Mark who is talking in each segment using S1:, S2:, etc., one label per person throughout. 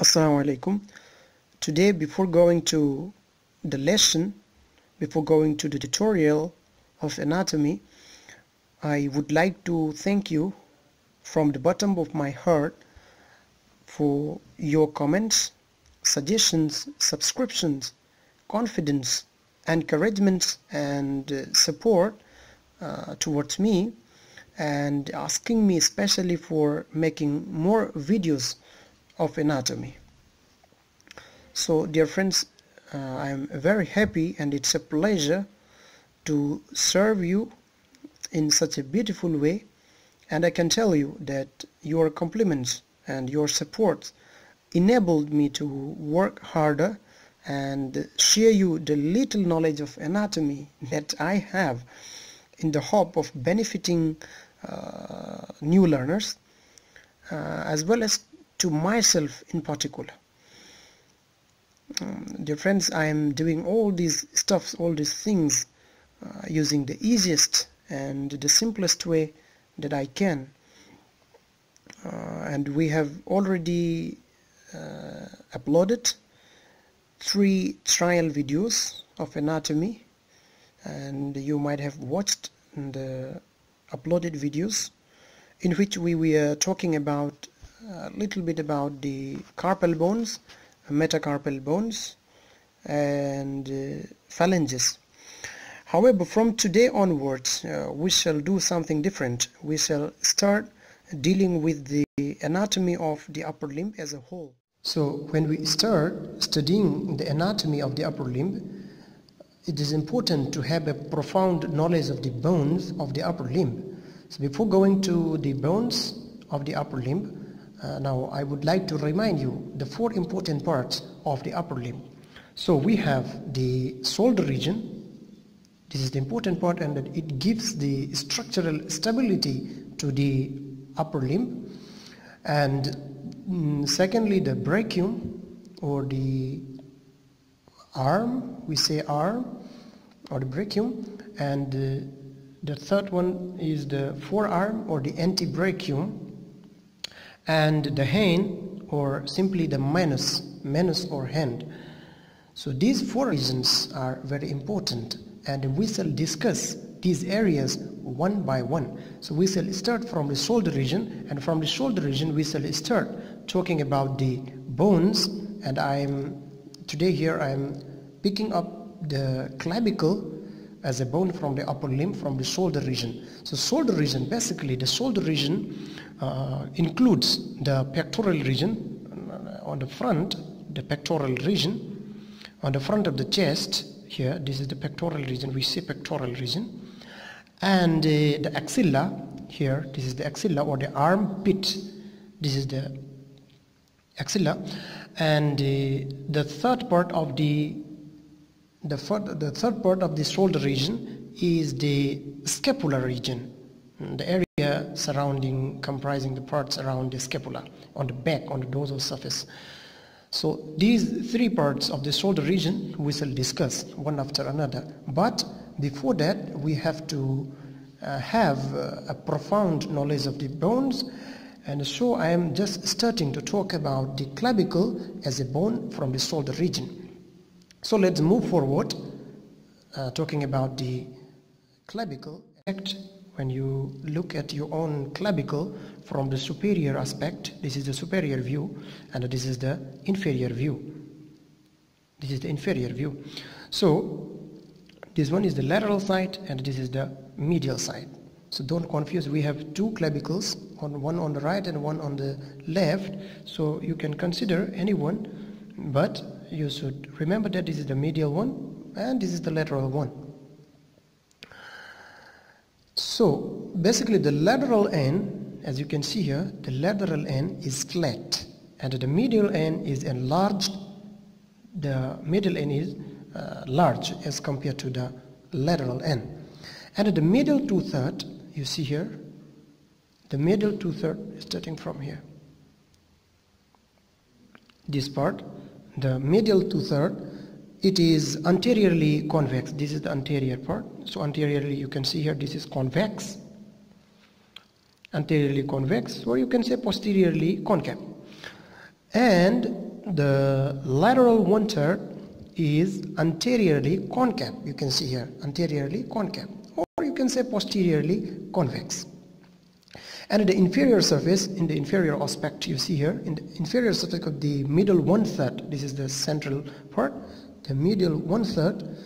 S1: Assalamu alaikum. Today before going to the lesson, before going to the tutorial of anatomy, I would like to thank you from the bottom of my heart for your comments, suggestions, subscriptions, confidence, encouragement and uh, support uh, towards me and asking me especially for making more videos of anatomy. So dear friends uh, I am very happy and it's a pleasure to serve you in such a beautiful way. And I can tell you that your compliments and your support enabled me to work harder and share you the little knowledge of anatomy that I have in the hope of benefiting uh, new learners uh, as well as to myself in particular. Um, dear friends I am doing all these stuffs all these things uh, using the easiest and the simplest way that I can. Uh, and we have already uh, uploaded three trial videos of anatomy. And you might have watched the uploaded videos in which we were talking about a little bit about the carpal bones, metacarpal bones and uh, phalanges. However, from today onwards, uh, we shall do something different. We shall start dealing with the anatomy of the upper limb as a whole. So when we start studying the anatomy of the upper limb, it is important to have a profound knowledge of the bones of the upper limb. So before going to the bones of the upper limb, uh, now I would like to remind you the four important parts of the upper limb. So we have the shoulder region. This is the important part and it gives the structural stability to the upper limb. And mm, secondly, the brachium or the arm, we say arm or the brachium. And uh, the third one is the forearm or the antebrachium and the hand or simply the manus, manus or hand. So these four regions are very important and we shall discuss these areas one by one. So we shall start from the shoulder region and from the shoulder region we shall start talking about the bones and I am today here I am picking up the clavicle as a bone from the upper limb from the shoulder region. So shoulder region basically the shoulder region uh, includes the pectoral region uh, on the front, the pectoral region, on the front of the chest here, this is the pectoral region, we say pectoral region, and uh, the axilla here, this is the axilla or the armpit, this is the axilla, and uh, the third part of the the third, the third part of the shoulder region is the scapular region, the area surrounding, comprising the parts around the scapula, on the back, on the dorsal surface. So these three parts of the shoulder region we shall discuss one after another. But before that we have to uh, have uh, a profound knowledge of the bones and so I am just starting to talk about the clavicle as a bone from the shoulder region. So let's move forward uh, talking about the clavicle when you look at your own clavicle from the superior aspect this is the superior view and this is the inferior view. This is the inferior view. So this one is the lateral side and this is the medial side. So don't confuse we have two clavicles on one on the right and one on the left. So you can consider any one but you should remember that this is the medial one and this is the lateral one so basically the lateral end, as you can see here, the lateral end is flat and the medial end is enlarged. The middle end is uh, large as compared to the lateral end. And at the middle two-third, you see here, the middle two-third starting from here. This part, the medial two-third it is anteriorly convex. This is the anterior part. So anteriorly you can see here this is convex. Anteriorly convex or you can say posteriorly concave. And the lateral one third is anteriorly concave. You can see here anteriorly concave. Or you can say posteriorly convex and the inferior surface in the inferior aspect you see here in the inferior surface of the middle one third this is the central part the middle one third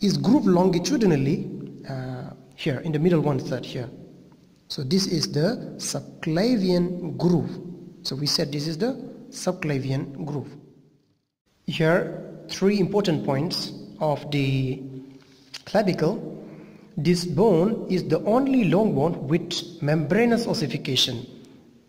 S1: is grooved longitudinally uh, here in the middle one third here. So this is the subclavian groove. So we said this is the subclavian groove. Here three important points of the clavicle this bone is the only long bone with membranous ossification.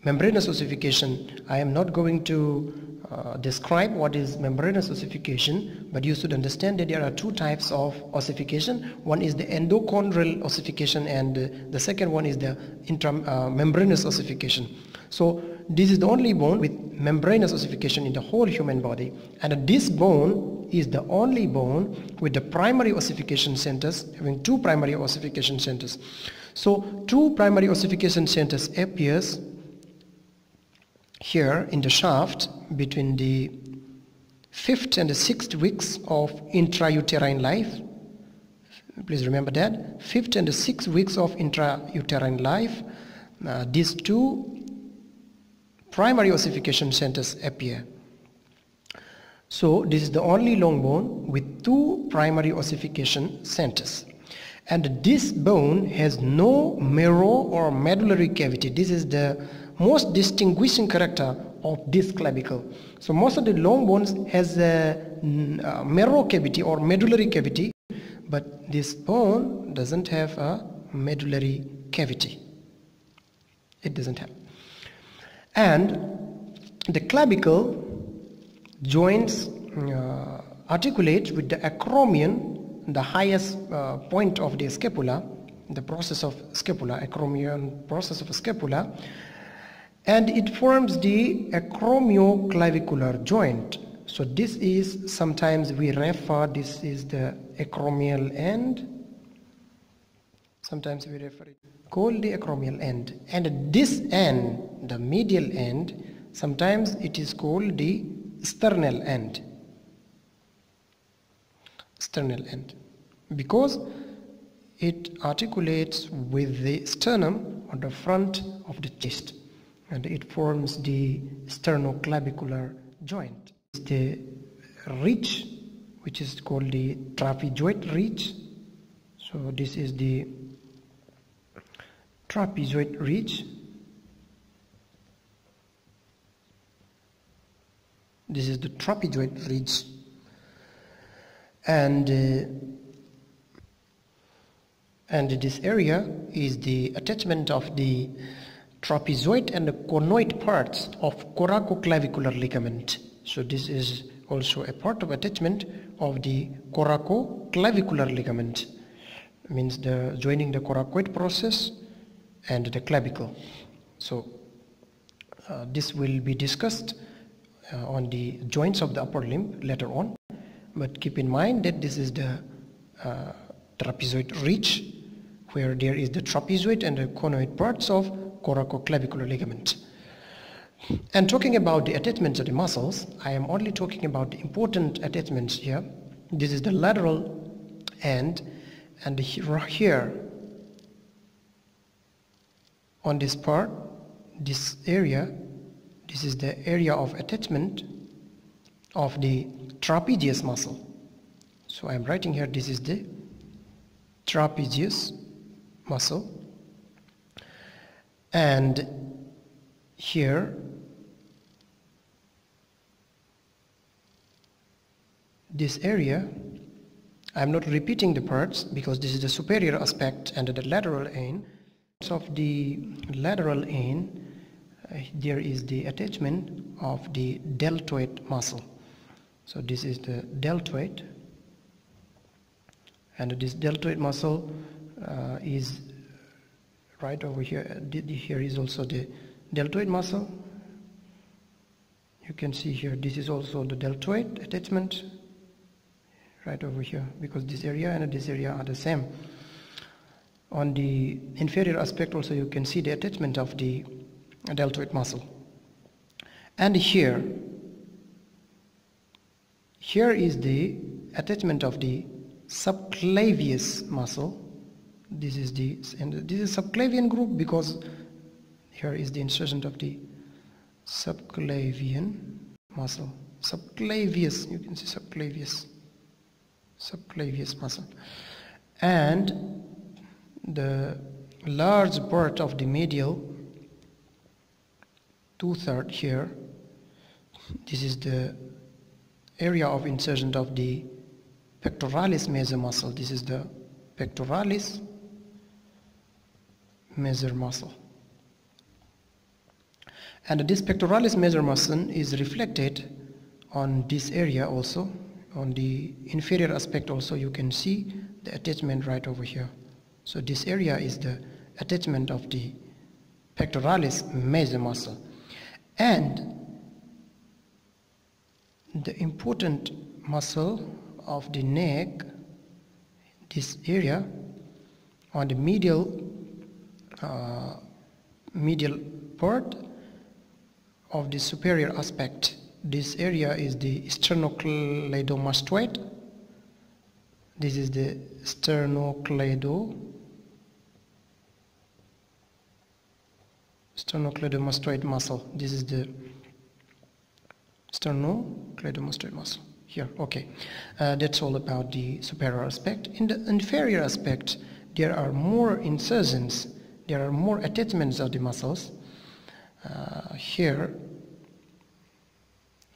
S1: Membranous ossification, I am not going to uh, describe what is membranous ossification, but you should understand that there are two types of ossification. One is the endochondral ossification and uh, the second one is the intramembranous uh, ossification. So this is the only bone with membranous ossification in the whole human body and this bone is the only bone with the primary ossification centers having two primary ossification centers. So two primary ossification centers appears here in the shaft between the fifth and the sixth weeks of intrauterine life. Please remember that. Fifth and the sixth weeks of intrauterine life. Uh, these two primary ossification centers appear so this is the only long bone with two primary ossification centers. And this bone has no marrow or medullary cavity. This is the most distinguishing character of this clavicle. So most of the long bones has a, a uh, marrow cavity or medullary cavity, but this bone doesn't have a medullary cavity. It doesn't have. And the clavicle joints uh, articulate with the acromion the highest uh, point of the scapula the process of scapula acromion process of scapula and it forms the acromioclavicular joint. So this is sometimes we refer this is the acromial end. Sometimes we refer it called the acromial end and this end the medial end sometimes it is called the sternal end. Sternal end. Because it articulates with the sternum on the front of the chest and it forms the sternoclavicular joint. The ridge which is called the trapezoid ridge so this is the trapezoid ridge. This is the trapezoid ridge. And uh, and this area is the attachment of the trapezoid and the conoid parts of coracoclavicular ligament. So this is also a part of attachment of the coracoclavicular ligament means the joining the coracoid process and the clavicle. So uh, this will be discussed uh, on the joints of the upper limb later on. But keep in mind that this is the uh, trapezoid ridge where there is the trapezoid and the conoid parts of coracoclavicular ligament. And talking about the attachments of the muscles I am only talking about the important attachments here. This is the lateral end and here on this part this area this is the area of attachment of the trapezius muscle. So I am writing here this is the trapezius muscle and here this area I am not repeating the parts because this is the superior aspect and the lateral end of the lateral end uh, there is the attachment of the deltoid muscle. So this is the deltoid. And this deltoid muscle uh, is right over here. Here is also the deltoid muscle. You can see here this is also the deltoid attachment right over here because this area and this area are the same on the inferior aspect also you can see the attachment of the deltoid muscle. And here here is the attachment of the subclavius muscle. This is the and this is subclavian groove because here is the insertion of the subclavian muscle. Subclavius you can see subclavius subclavius muscle. And the large part of the medial two-third here this is the area of insertion of the pectoralis major muscle. This is the pectoralis major muscle. And this pectoralis major muscle is reflected on this area also. On the inferior aspect also you can see the attachment right over here so this area is the attachment of the pectoralis major muscle. And the important muscle of the neck this area on the medial uh, medial part of the superior aspect this area is the sternocleidomastoid. This is the sternocleido sternocleidomastoid muscle. This is the sternocleidomastoid muscle. Here okay. Uh, that's all about the superior aspect. In the inferior aspect there are more insertions there are more attachments of the muscles uh, here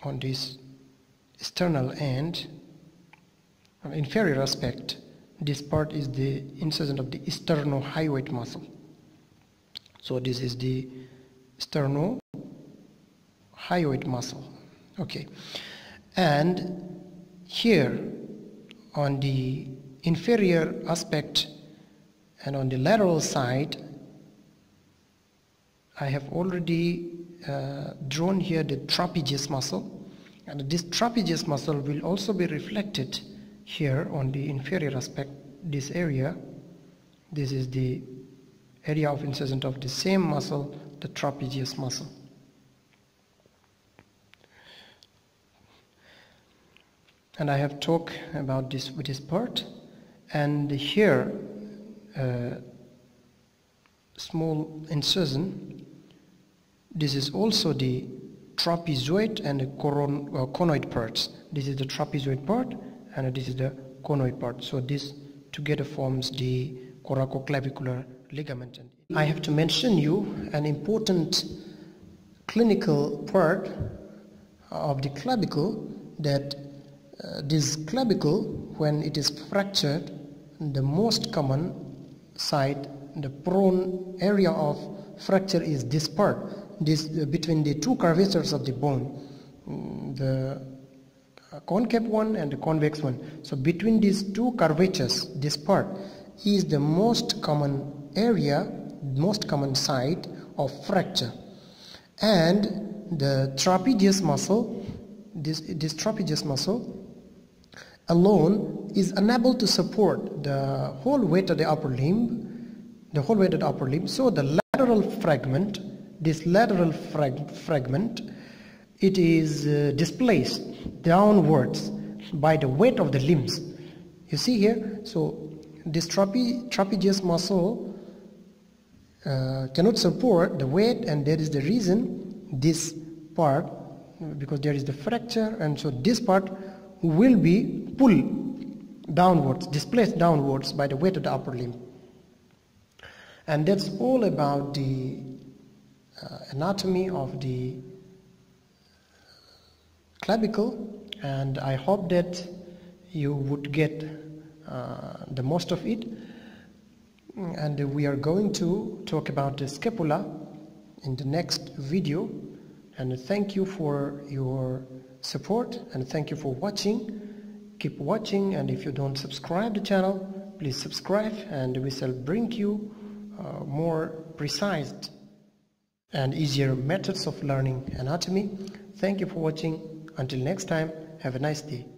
S1: on this sternal end. Inferior aspect this part is the incision of the sternohyoid muscle so this is the sternohyoid muscle. Okay. And here on the inferior aspect and on the lateral side I have already uh, drawn here the trapezius muscle. And this trapezius muscle will also be reflected here on the inferior aspect this area. This is the area of incision of the same muscle the trapezius muscle. And I have talked about this with this part. And here uh, small incision. This is also the trapezoid and the coron, uh, conoid parts. This is the trapezoid part and this is the conoid part. So this together forms the coracoclavicular ligament. I have to mention you an important clinical part of the clavicle that uh, this clavicle when it is fractured the most common site the prone area of fracture is this part this uh, between the two curvatures of the bone mm, the concave one and the convex one. So between these two curvatures this part is the most common area most common site of fracture and the trapezius muscle this this trapezius muscle alone is unable to support the whole weight of the upper limb, the whole weight of the upper limb. So the lateral fragment, this lateral frag fragment, it is uh, displaced downwards by the weight of the limbs. You see here, so this trape trapezius muscle uh, cannot support the weight and that is the reason this part, because there is the fracture and so this part will be pulled downwards, displaced downwards by the weight of the upper limb. And that's all about the uh, anatomy of the clavicle and I hope that you would get uh, the most of it and we are going to talk about the scapula in the next video. And thank you for your support and thank you for watching. Keep watching and if you don't subscribe the channel please subscribe and we shall bring you uh, more precise and easier methods of learning anatomy. Thank you for watching. Until next time have a nice day